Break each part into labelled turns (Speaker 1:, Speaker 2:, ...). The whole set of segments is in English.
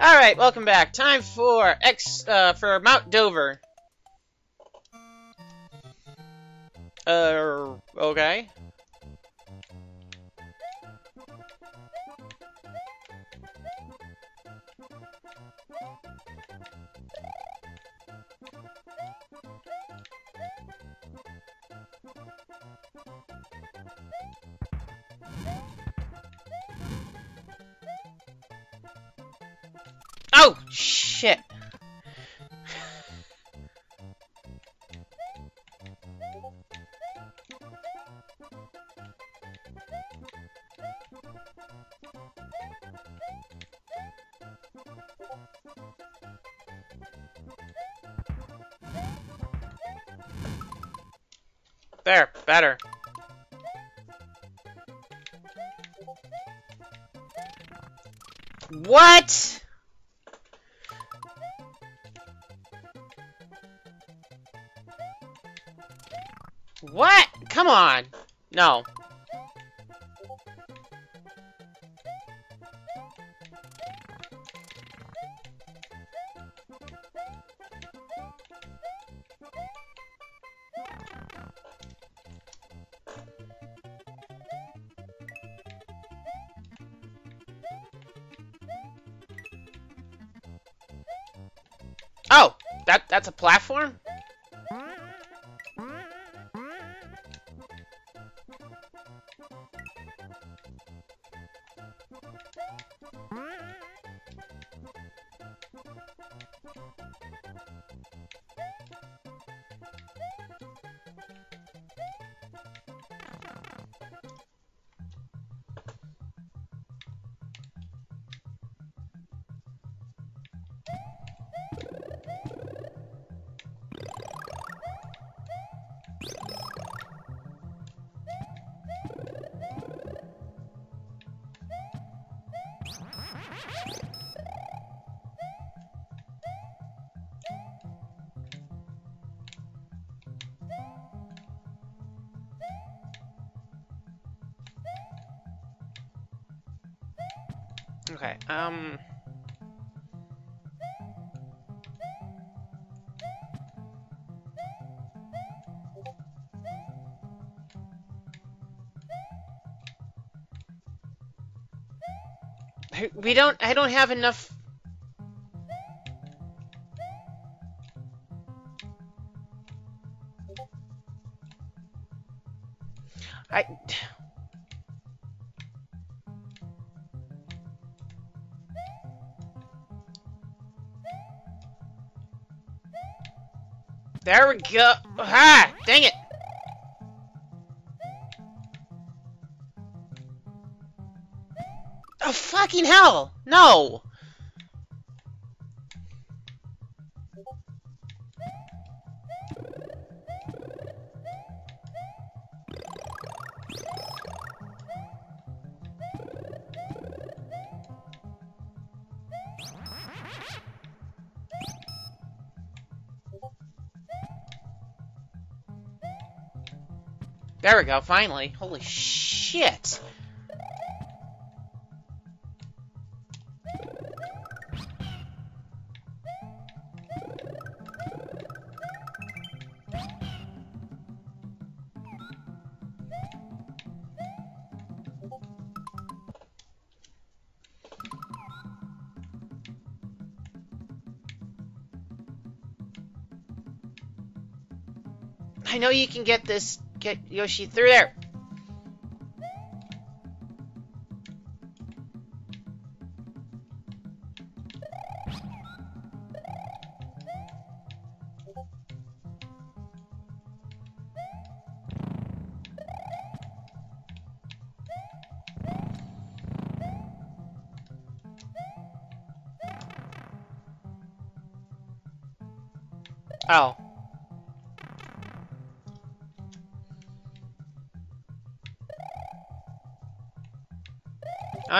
Speaker 1: Alright, welcome back. Time for X, uh, for Mount Dover. Uh, okay. Oh, shit. That's a platform? Okay, um... We don't- I don't have enough... go. Ah, dang it. Oh, fucking hell. No. There we go, finally. Holy shit. I know you can get this, get Yoshi through there.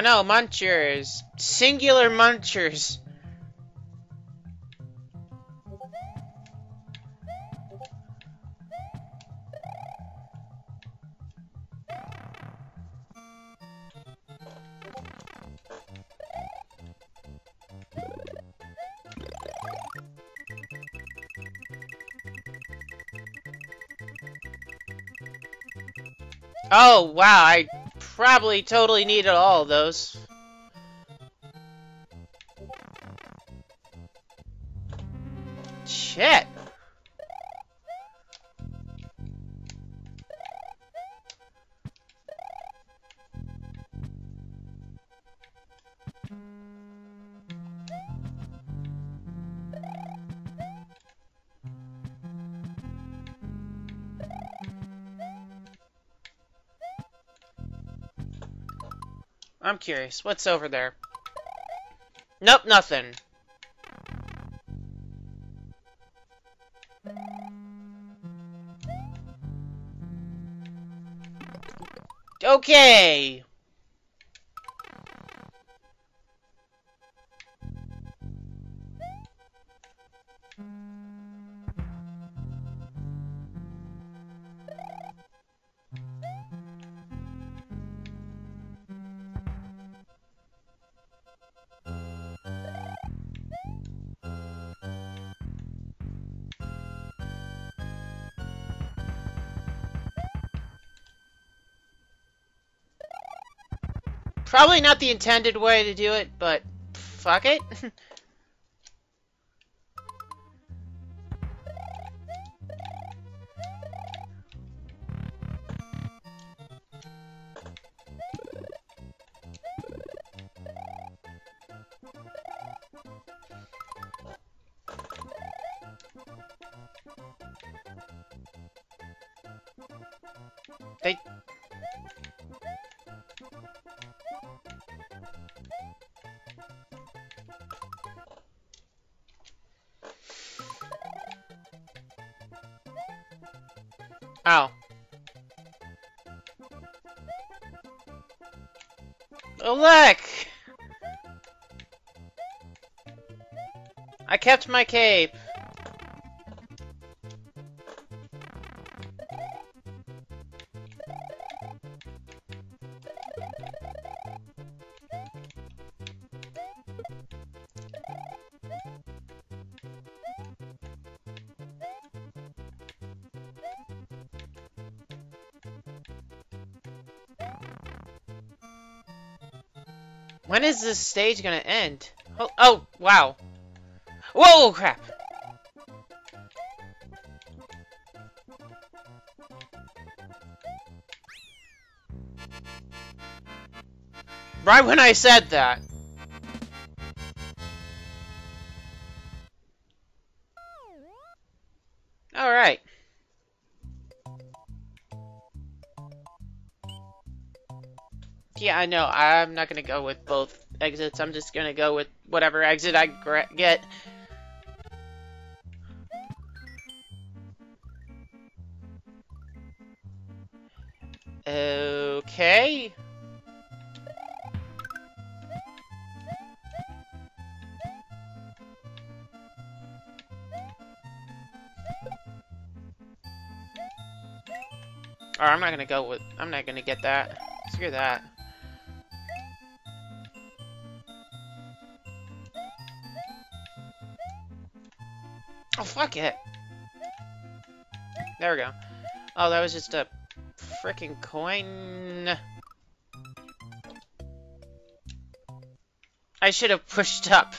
Speaker 1: no, munchers. Singular munchers. Oh, wow, I probably totally needed all of those. Curious. What's over there? Nope, nothing. Okay. Probably not the intended way to do it, but fuck it. look! I kept my cape. When is this stage gonna end? Oh, oh wow. Whoa, crap. Right when I said that. I know. I'm not gonna go with both exits. I'm just gonna go with whatever exit I get. Okay. Or I'm not gonna go with. I'm not gonna get that. Screw that. Fuck. There we go. Oh, that was just a freaking coin. I should have pushed up.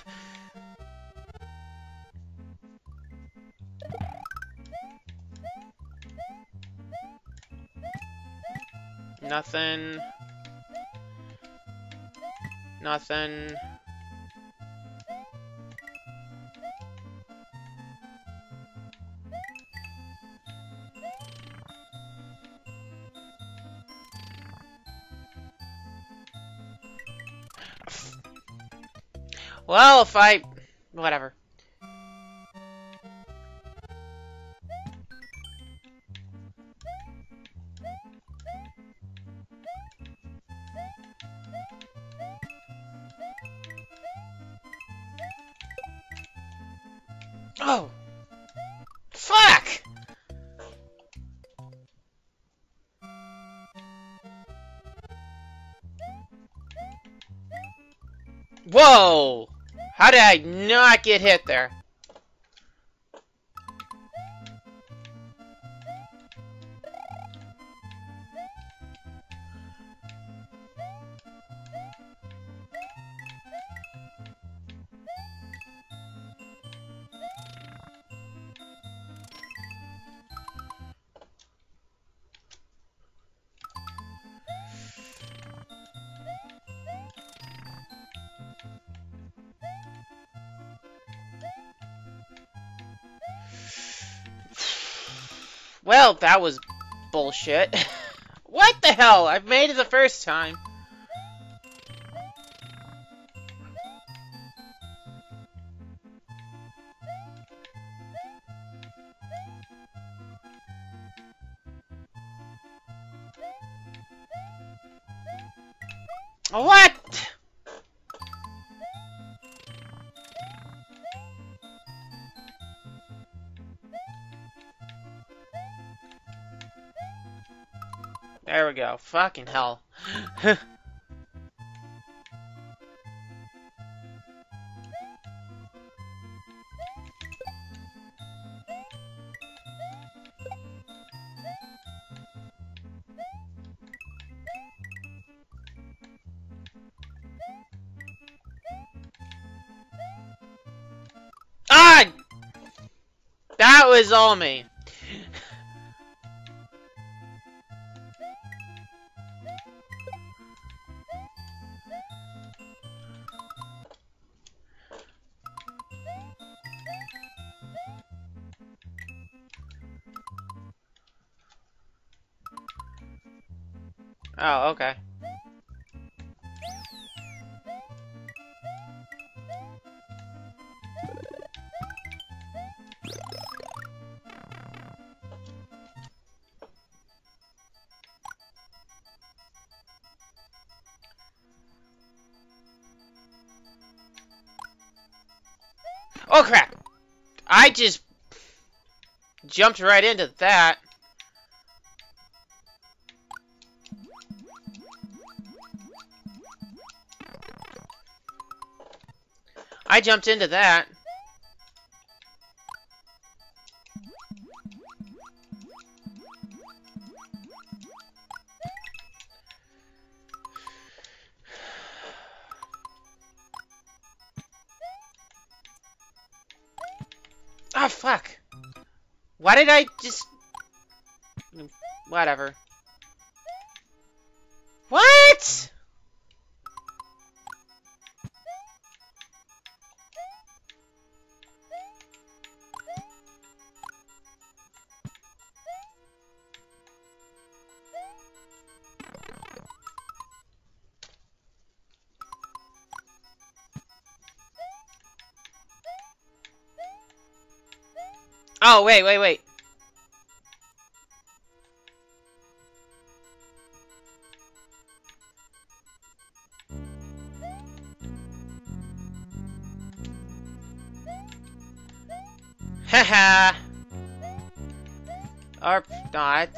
Speaker 1: Nothing. Nothing. Well, if I... Whatever. Oh! Fuck! Whoa! How did I not get hit there? That was bullshit. what the hell? I've made it the first time. Fucking hell. ah! That was all me. Just jumped right into that. I jumped into that. Why did I just... Whatever. What? Oh, wait, wait, wait. Haha. or not.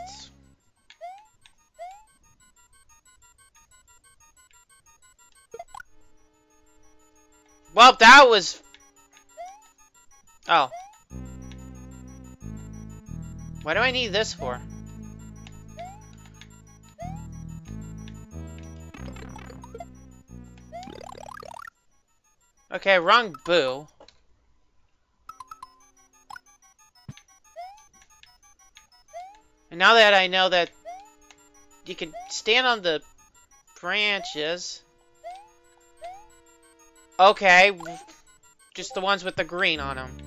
Speaker 1: Well, that was... Oh. What do I need this for? Okay, wrong boo. And now that I know that you can stand on the branches. Okay, just the ones with the green on them.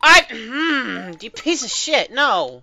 Speaker 1: I, hmm, you piece of shit, no.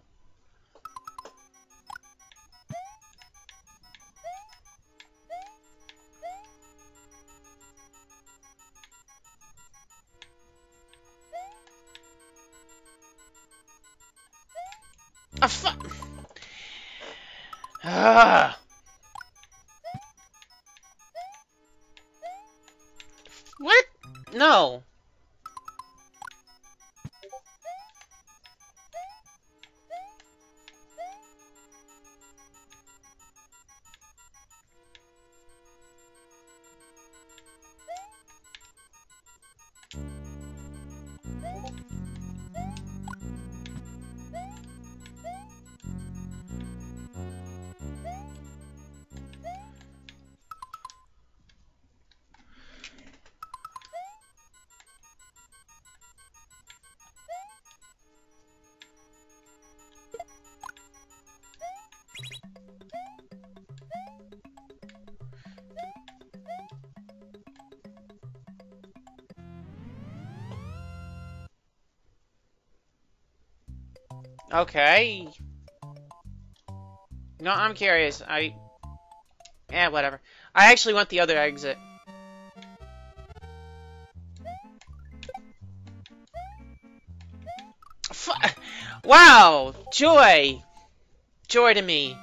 Speaker 1: Okay. No, I'm curious. I... Yeah, whatever. I actually want the other exit. F wow! Joy! Joy to me.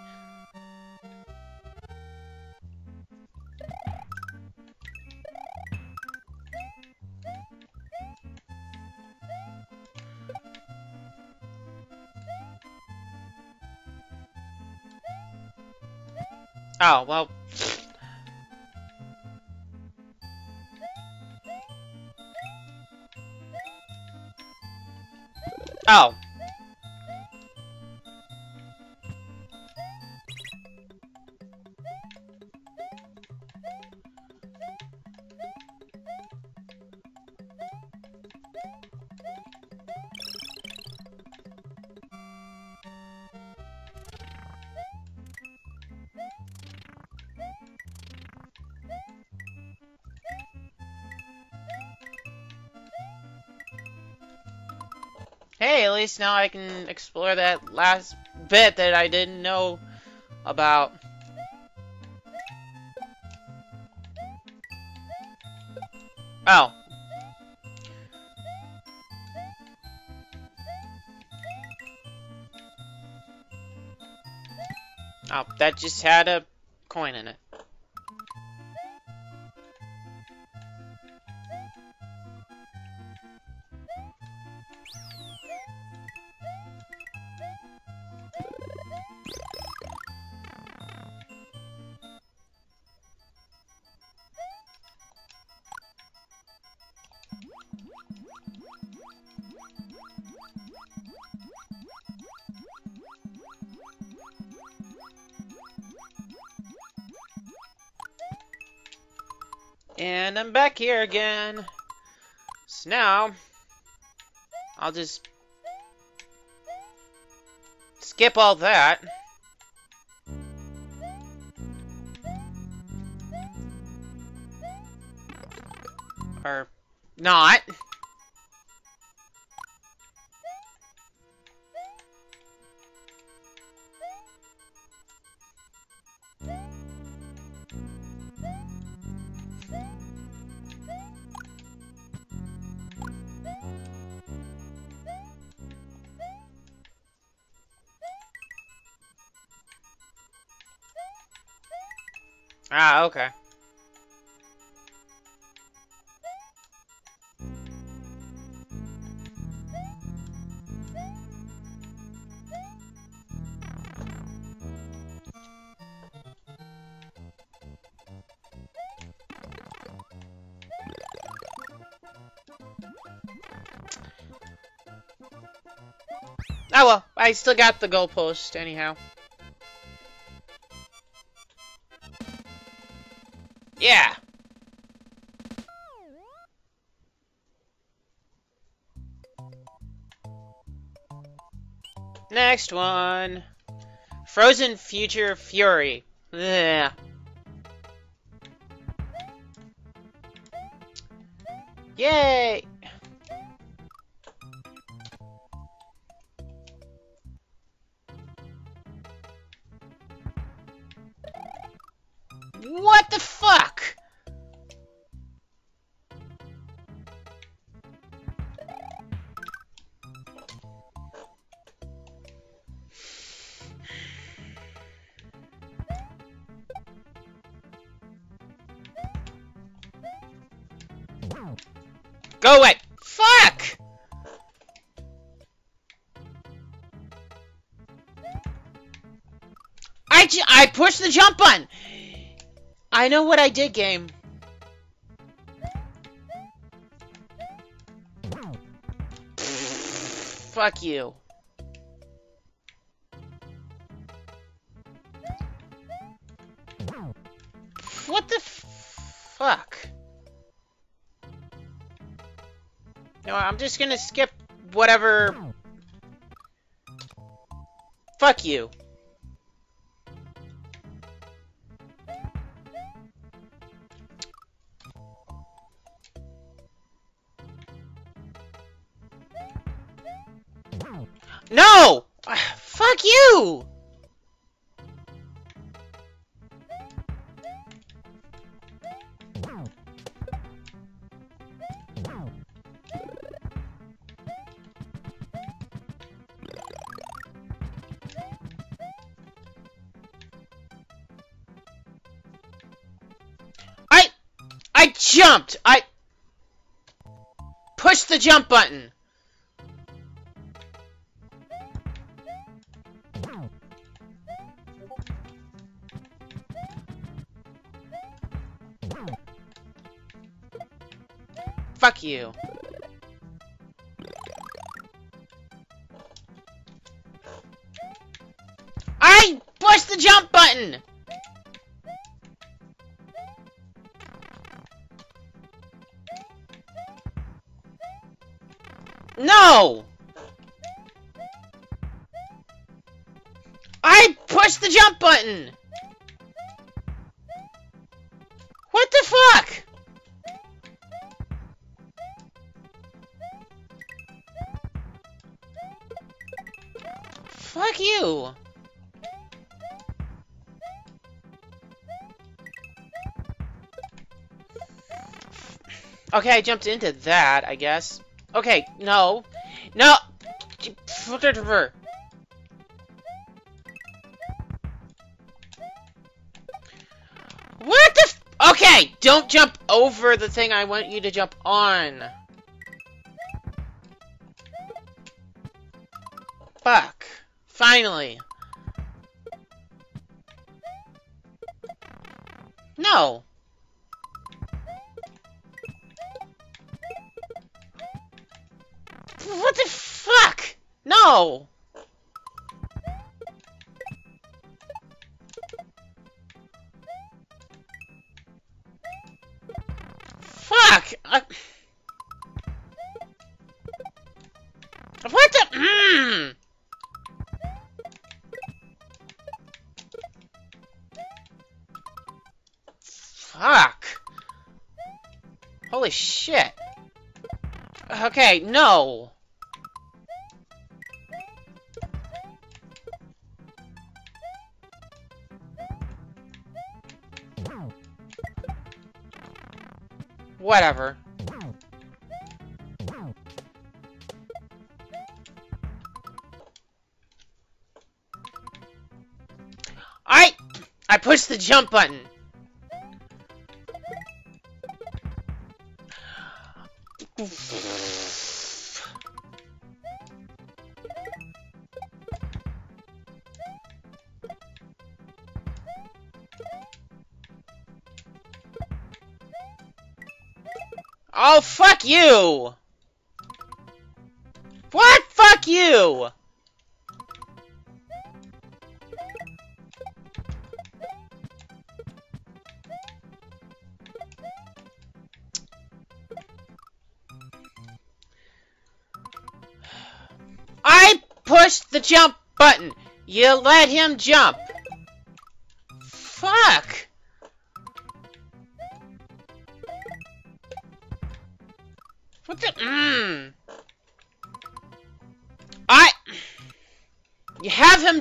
Speaker 1: Least now I can explore that last bit that I didn't know about. Oh. Oh, that just had a coin in it. I'm back here again. So now, I'll just skip all that. Or not. I still got the goalpost anyhow. Yeah! Next one. Frozen Future Fury. Yeah. Yay! Jump button! I know what I did, game. Fuck you. What the fuck? No, I'm just gonna skip whatever. Fuck you. Jumped. I pushed the jump button. Fuck you. I pushed the jump button! Jump button! What the fuck? Fuck you! Okay, I jumped into that, I guess. Okay, no. No! Don't jump over the thing I want you to jump on. Fuck. Finally. No. What the fuck? No. I... What the? Mm. Fuck. Holy shit. Okay, no. Whatever. I I pushed the jump button. Oh, fuck you! What? Fuck you! I pushed the jump button. You let him jump.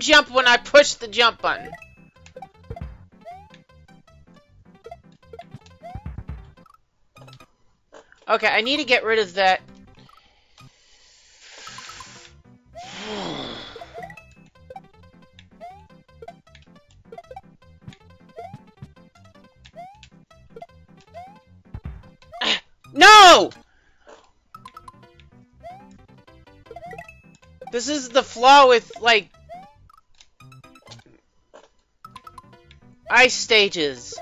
Speaker 1: Jump when I push the jump button. Okay, I need to get rid of that. No! This is the flaw with, like... Ice stages.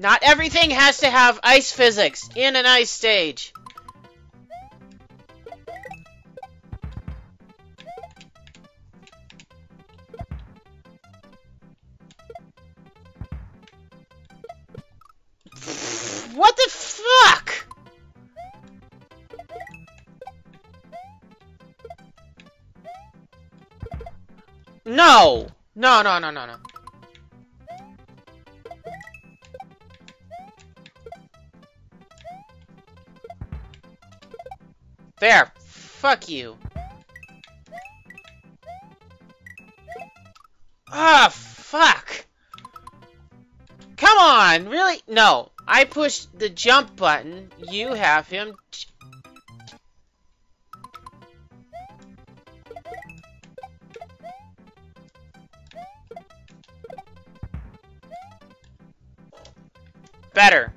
Speaker 1: Not everything has to have ice physics in an ice stage. What the fuck? No! No, no, no, no, no. There. Fuck you. Ah, fuck! Come on, really? No, I pushed the jump button. You have him. Better.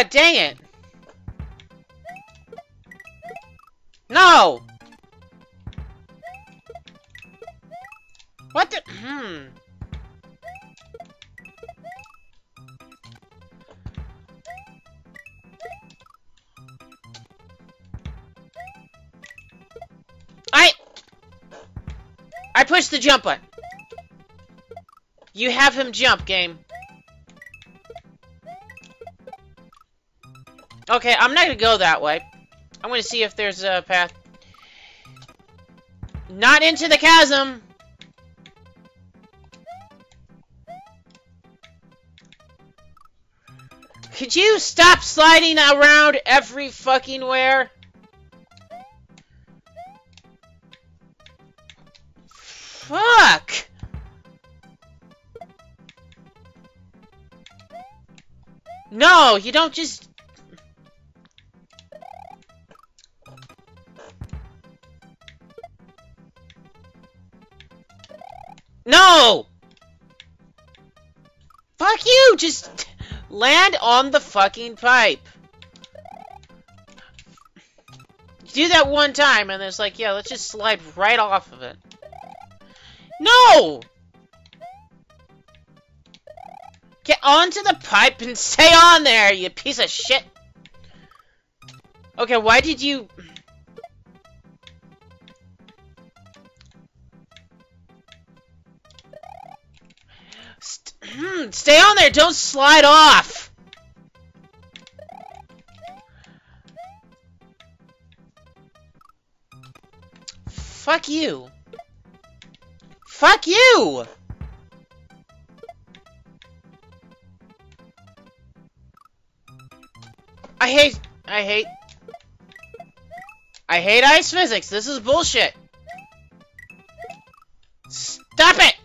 Speaker 1: Ah, dang it! No! What the- hmm. I- I pushed the jump button. You have him jump, game. Okay, I'm not gonna go that way. I'm gonna see if there's a path. Not into the chasm! Could you stop sliding around every fucking where? Fuck! No, you don't just... No! Fuck you! Just land on the fucking pipe. Do that one time, and it's like, yeah, let's just slide right off of it. No! Get onto the pipe and stay on there, you piece of shit! Okay, why did you... stay on there, don't slide off! Fuck you. Fuck you! I hate... I hate... I hate ice physics. This is bullshit. Stop it!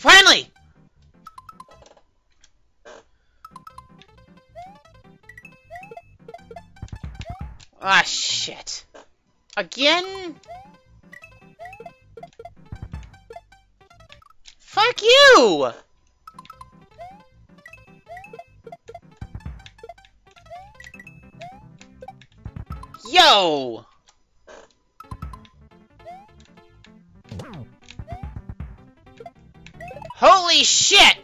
Speaker 1: Finally! Ah, shit. Again? Fuck you! Yo! Holy shit!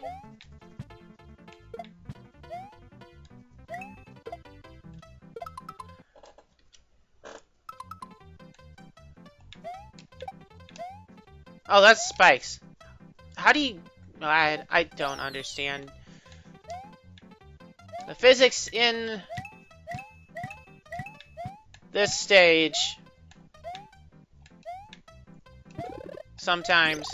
Speaker 1: Oh, that's spikes. How do you... I, I don't understand. The physics in this stage sometimes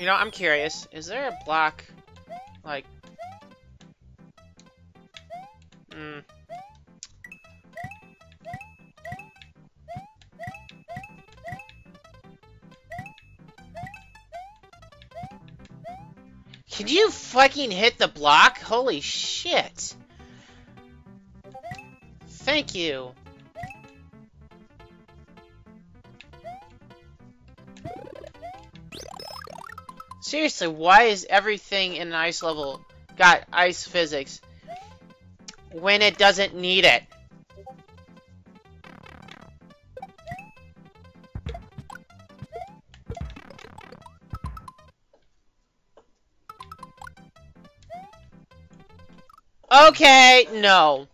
Speaker 1: You know, I'm curious. Is there a block, like... Hmm. Can you fucking hit the block? Holy shit. Thank you. Seriously, why is everything in an ice level got ice physics when it doesn't need it? Okay, no.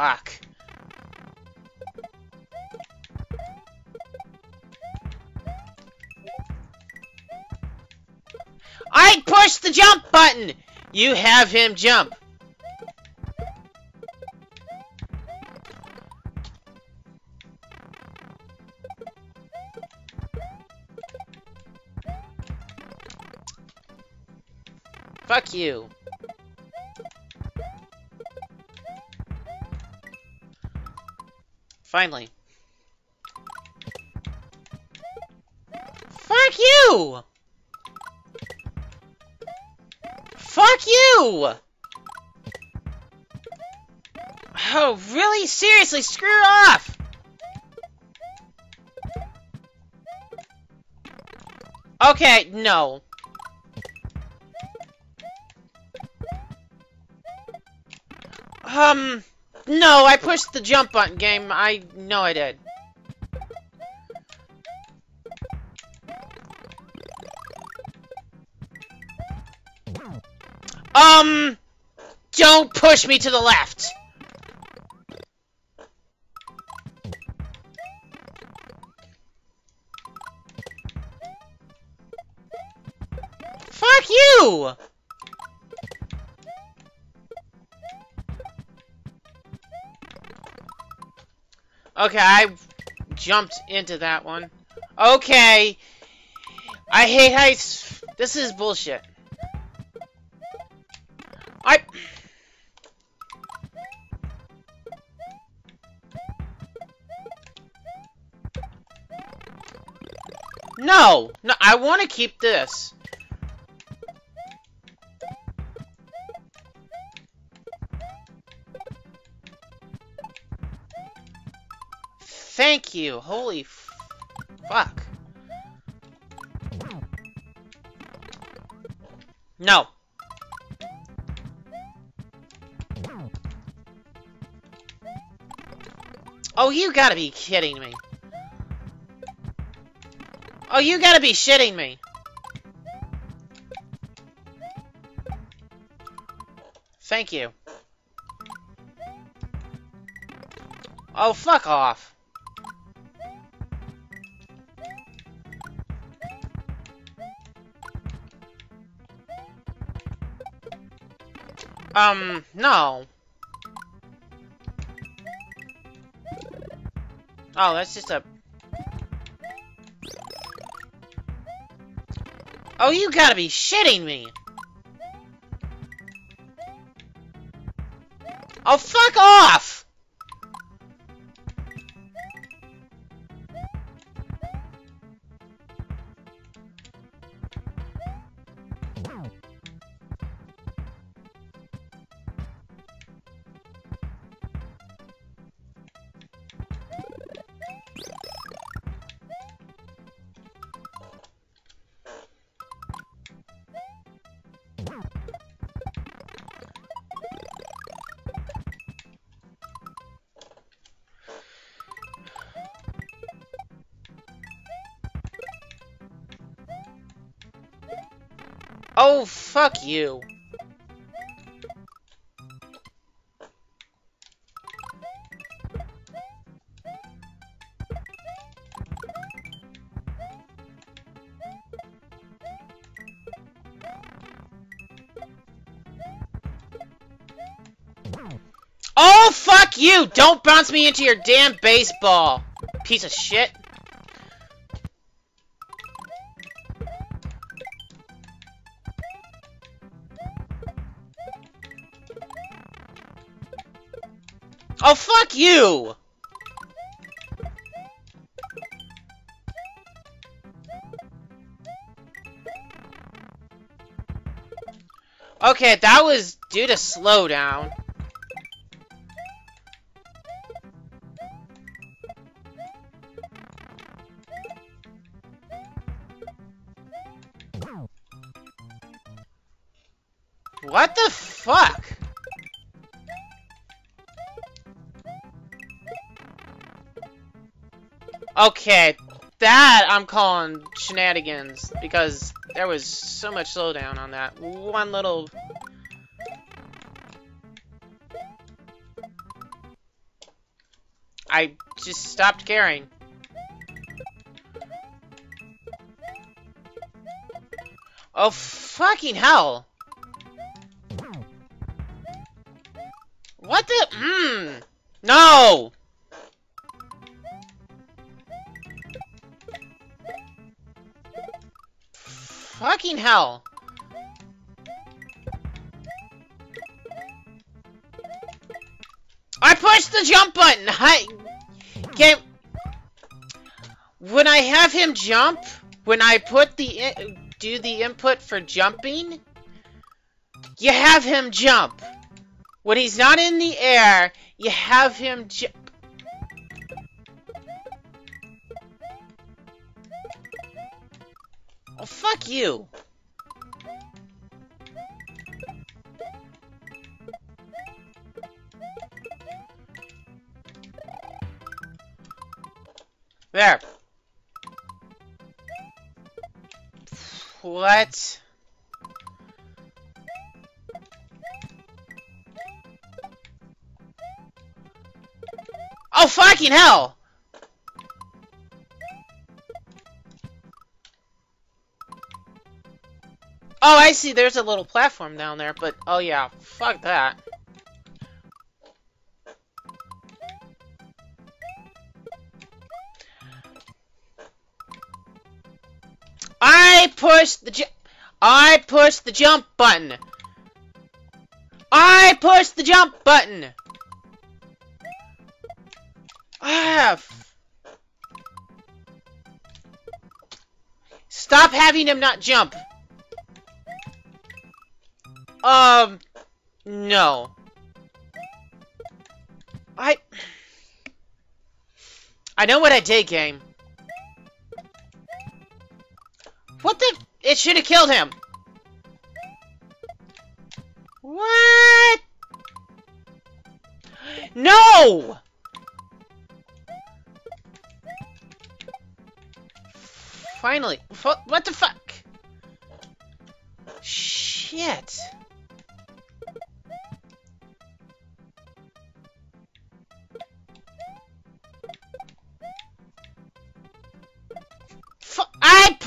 Speaker 1: Fuck. I pushed the jump button! You have him jump. Fuck you. Finally. Fuck you! Fuck you! Oh, really? Seriously, screw off! Okay, no. Um, no, I pushed the jump button game. I know I did. Um, don't push me to the left. Fuck you! Okay, I jumped into that one. Okay. I hate heights. This is bullshit. I... No! No, I want to keep this. Thank you! Holy fuck. No. Oh, you gotta be kidding me. Oh, you gotta be shitting me. Thank you. Oh, fuck off. Um, no. Oh, that's just a... Oh, you gotta be shitting me! Oh, fuck off! Oh, fuck you. Oh, fuck you! Don't bounce me into your damn baseball! Piece of shit. Fuck you! Okay, that was due to slowdown. Okay, that I'm calling shenanigans because there was so much slowdown on that one little. I just stopped caring. Oh, fucking hell! What the? Mmm! No! Fucking hell! I pushed the jump button! I... Game... When I have him jump, when I put the... do the input for jumping, you have him jump. When he's not in the air, you have him jump. Oh, fuck you. There. What? Oh, fucking hell! Oh, I see. There's a little platform down there, but oh yeah, fuck that. I pushed the I pushed the jump button. I pushed the jump button. Ah. Stop having him not jump. Um, no. I... I know what I did, game. What the... It should have killed him. What? No! Finally. What the fuck? Shit.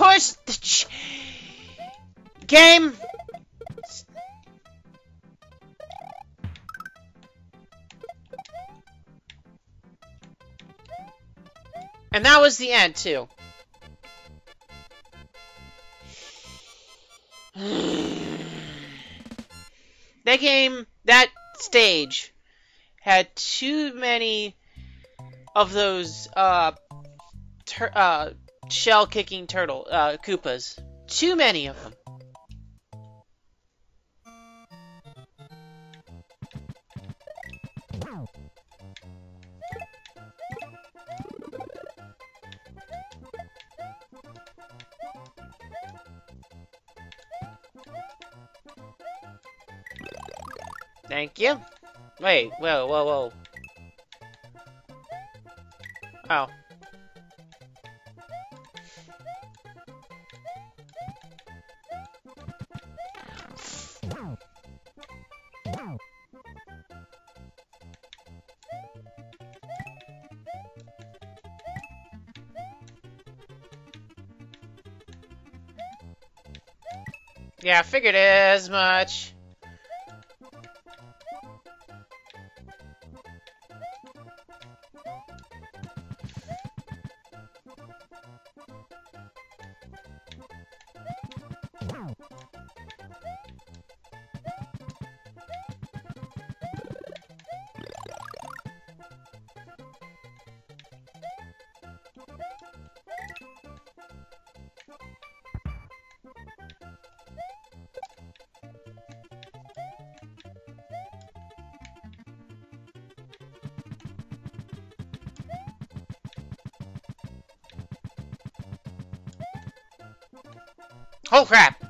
Speaker 1: I pushed the game. And that was the end, too. that game, that stage, had too many of those, uh, uh, shell-kicking turtle, uh, Koopas. Too many of them. Thank you. Wait, whoa, whoa, whoa. Oh. Yeah, I figured as much. Oh crap!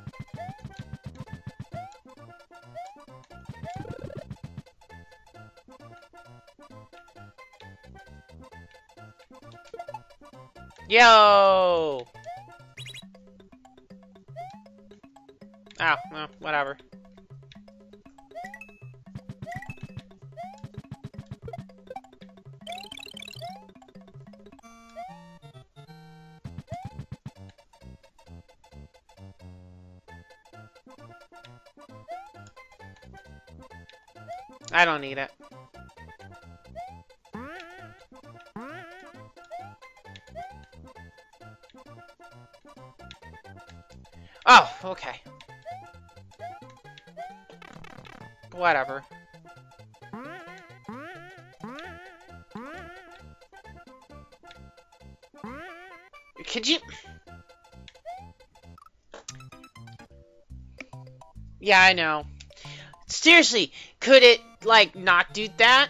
Speaker 1: Yo! Oh, well, whatever. Whatever. Could you... Yeah, I know. Seriously, could it, like, not do that?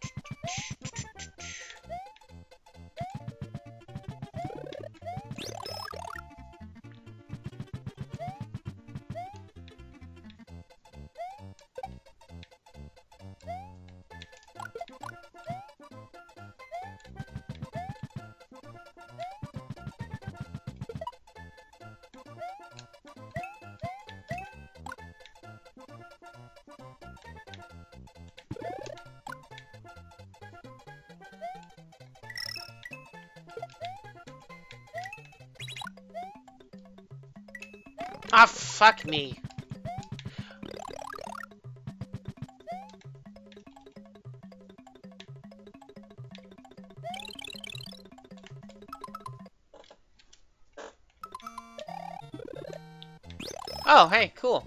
Speaker 1: Ah, fuck me. Oh, hey, cool.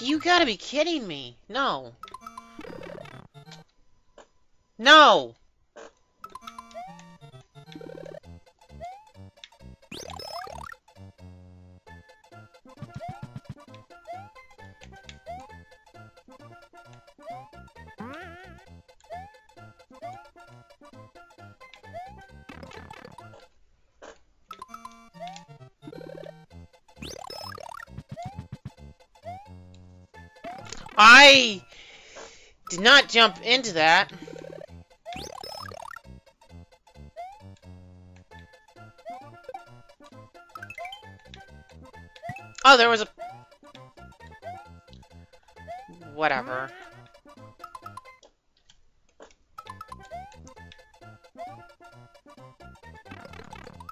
Speaker 1: You gotta be kidding me. No. No! I did not jump into that. Oh, there was a... Whatever.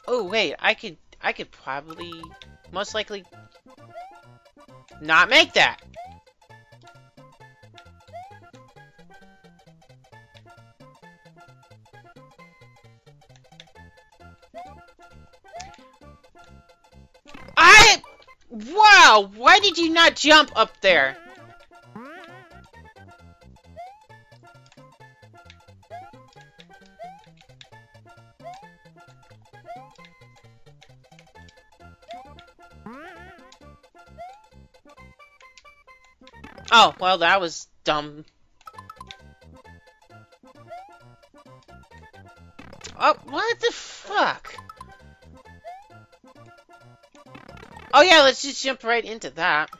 Speaker 1: Oh, wait, I could... I could probably... Most likely... Not make that! Why did you not jump up there? Oh, well, that was dumb. Oh, what yeah, let's just jump right into that.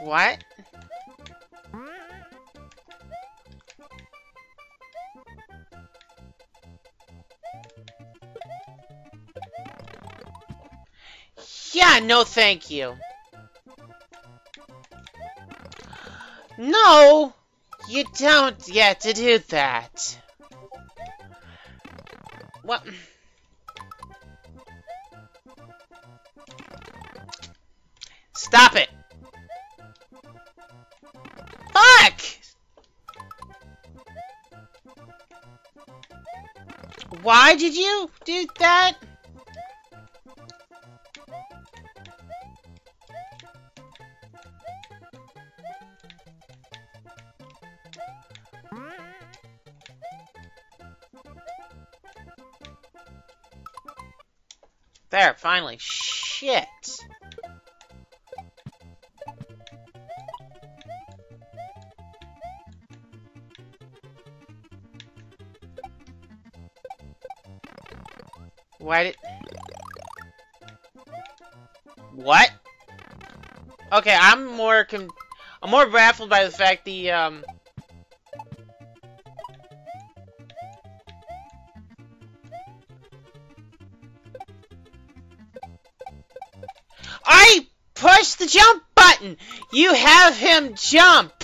Speaker 1: What? Yeah, no thank you. No! You don't get to do that. What? Stop it! Fuck! Why did you do that? Finally. Shit. Why did... What? Okay, I'm more con I'm more baffled by the fact the, um... jump button! You have him jump!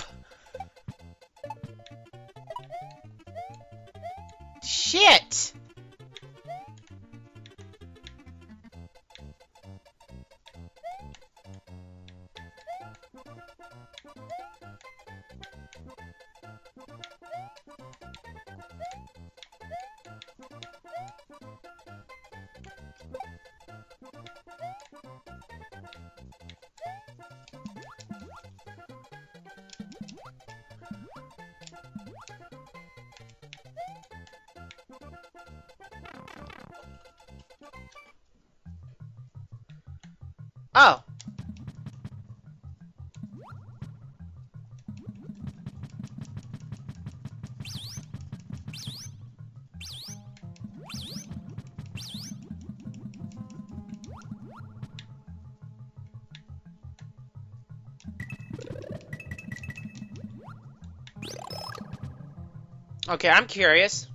Speaker 1: Okay, I'm curious.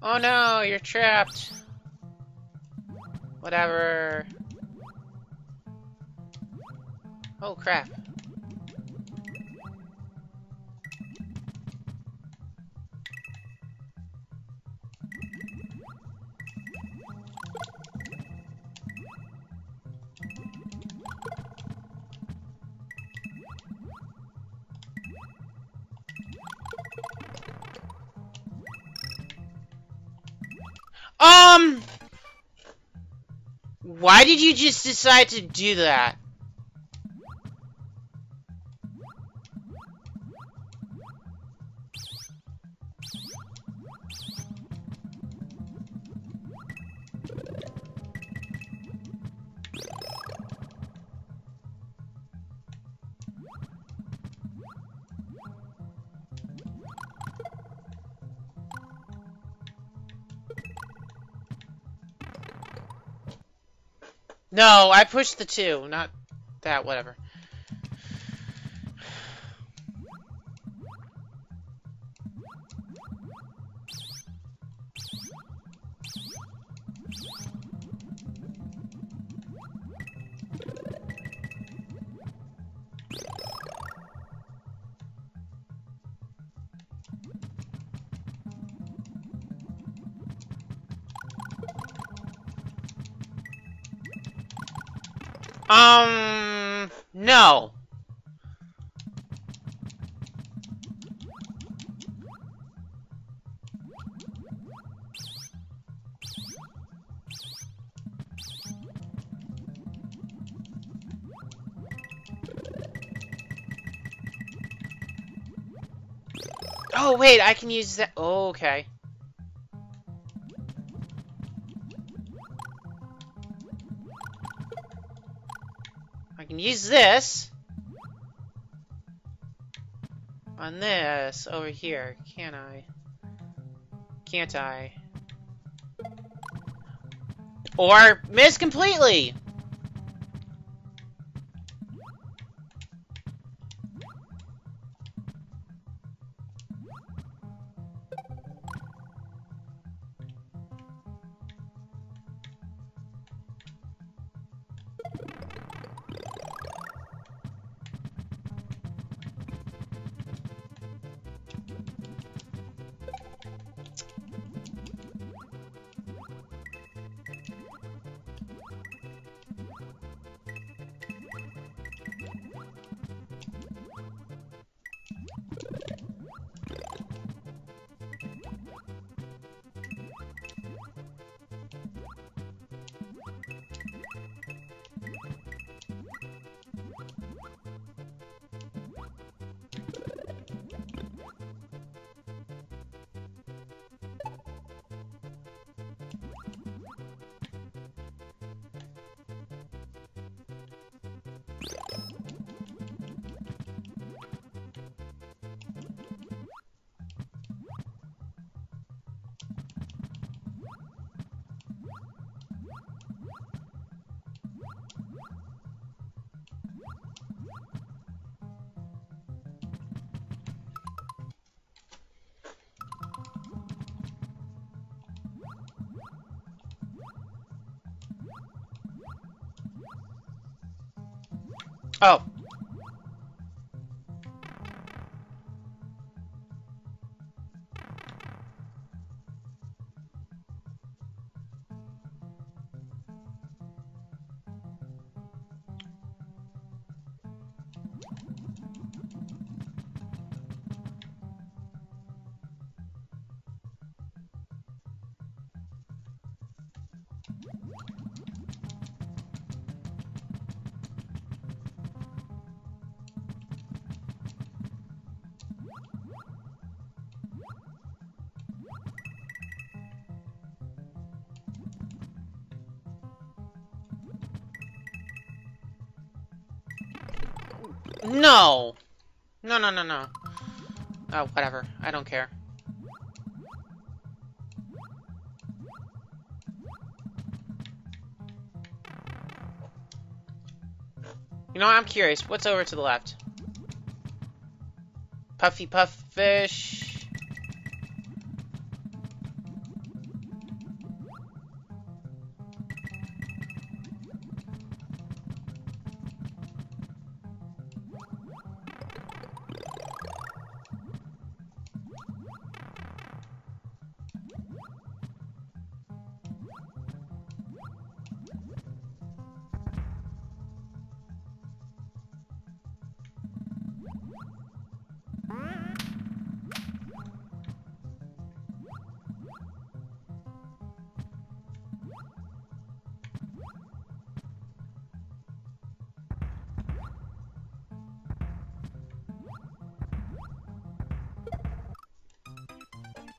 Speaker 1: Oh no, you're trapped. Whatever. Oh crap. Did you just decide to do that? No, I pushed the two, not that, whatever. Um, no. Oh, wait, I can use that. Oh, okay. Can use this on this over here, can I? Can't I? Or miss completely! No, no, no, no. Oh, whatever. I don't care. You know, I'm curious. What's over to the left? Puffy puff fish.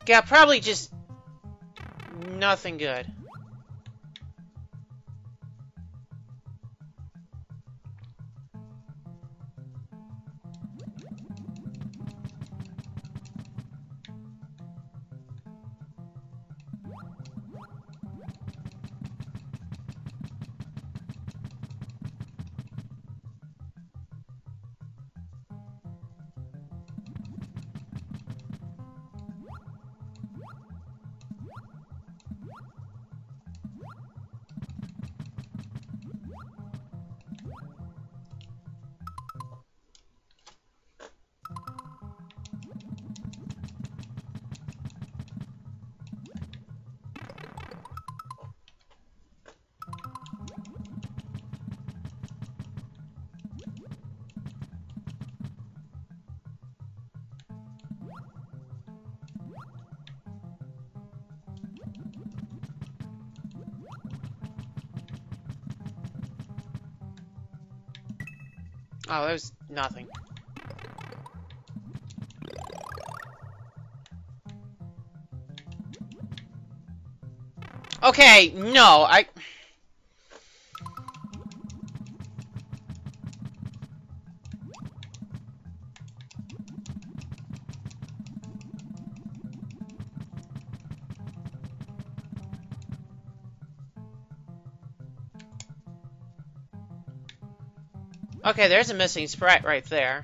Speaker 1: Yeah, probably just nothing good. Oh, that was nothing. Okay, no, I... Okay, there's a missing sprite right there.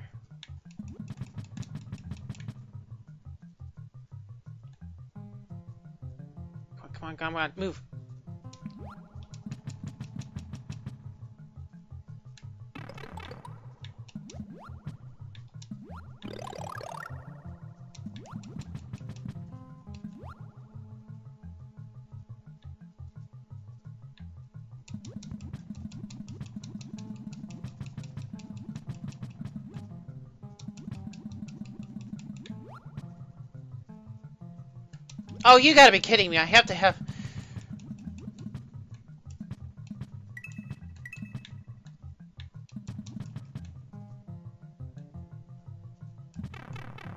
Speaker 1: Come on, come on, come on, move. Oh, you gotta be kidding me. I have to have...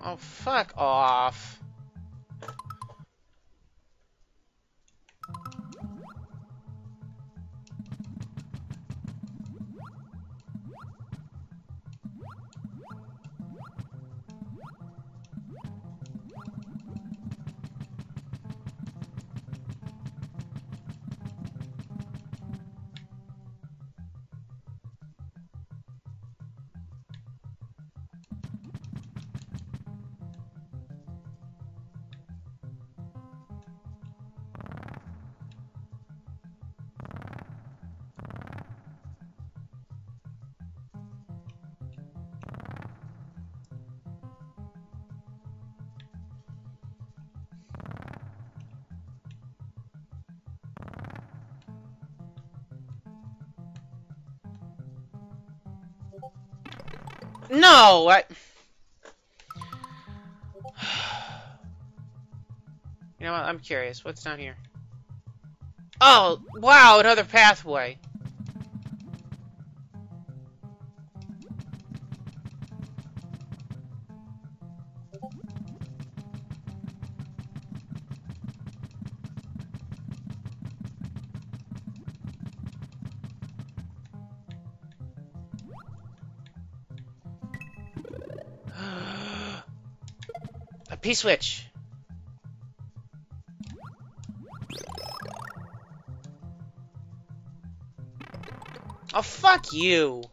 Speaker 1: Oh, fuck off. No, I... You know what? I'm curious. What's down here? Oh, wow, another pathway. P-switch. Oh, fuck you.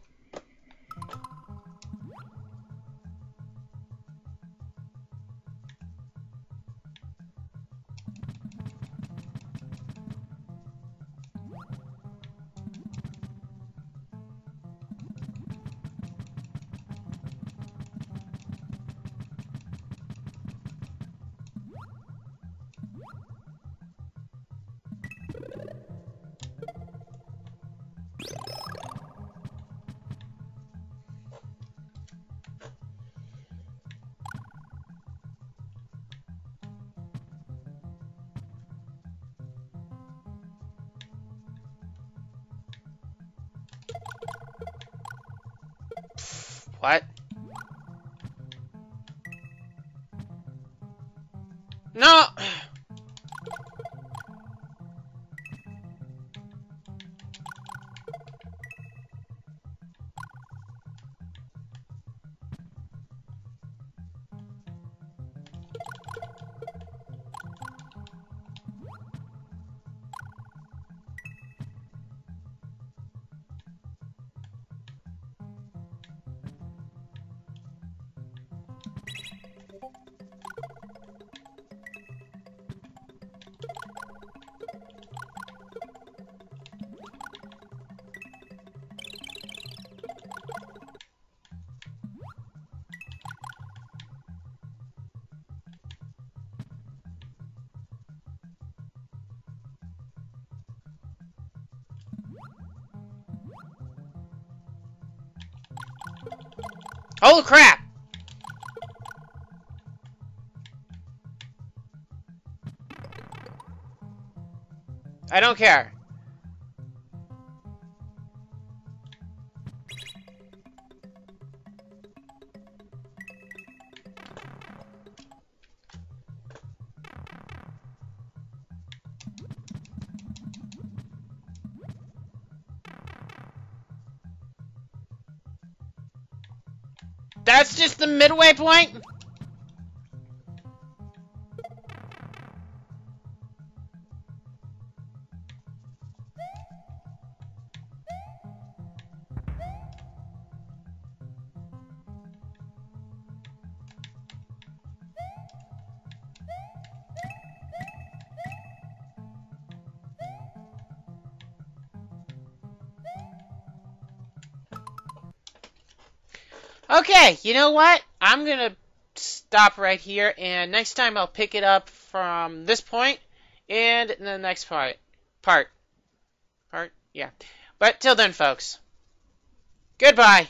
Speaker 1: Holy crap! I don't care. Just the midway point? Okay, you know what? I'm gonna stop right here, and next time I'll pick it up from this point and the next part. Part. Part? Yeah. But till then, folks. Goodbye.